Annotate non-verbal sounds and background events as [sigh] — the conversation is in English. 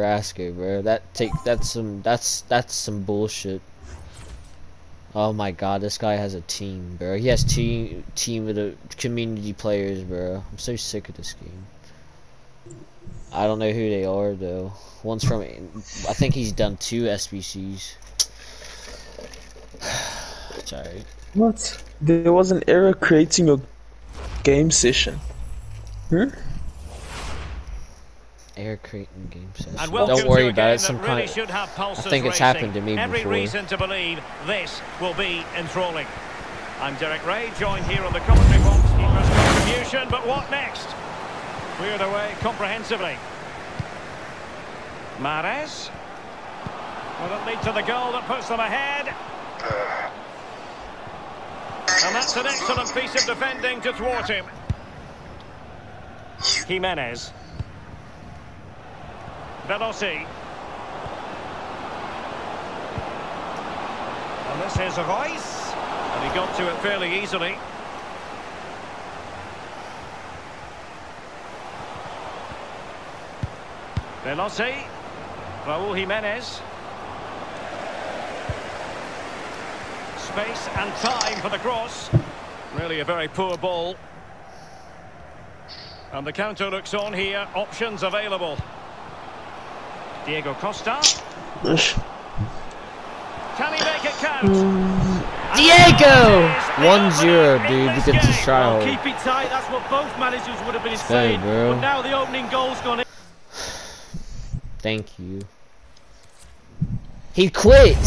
Carrasco, bro. That take that's some that's that's some bullshit. Oh my god, this guy has a team, bro. He has team team of the community players, bro. I'm so sick of this game. I don't know who they are though. One's from I think he's done two SBCs. Sorry. [sighs] What? There was an error creating a game session. Hmm? Air creating game session. And Don't worry about it. Some really kind. should I think it's racing. happened to me Every before. reason to believe this will be enthralling. I'm Derek Rae, joined here on the commentary box. Keeper's contribution, but what next? Cleared away comprehensively. Mares. Will it lead to the goal that puts them ahead? And that's an excellent piece of defending to thwart him. Jimenez. Veloci. And this is Royce. And he got to it fairly easily. Veloci. Raul Jimenez. Space and time for the cross. Really a very poor ball. And the counter looks on here. Options available. Diego Costa. Can he make it count? Mm. Diego! And 1-0, dude, this against the game. Keep it tight, that's what both managers would have been saying. bro. But now the opening goal's gone in. Thank you. He quit.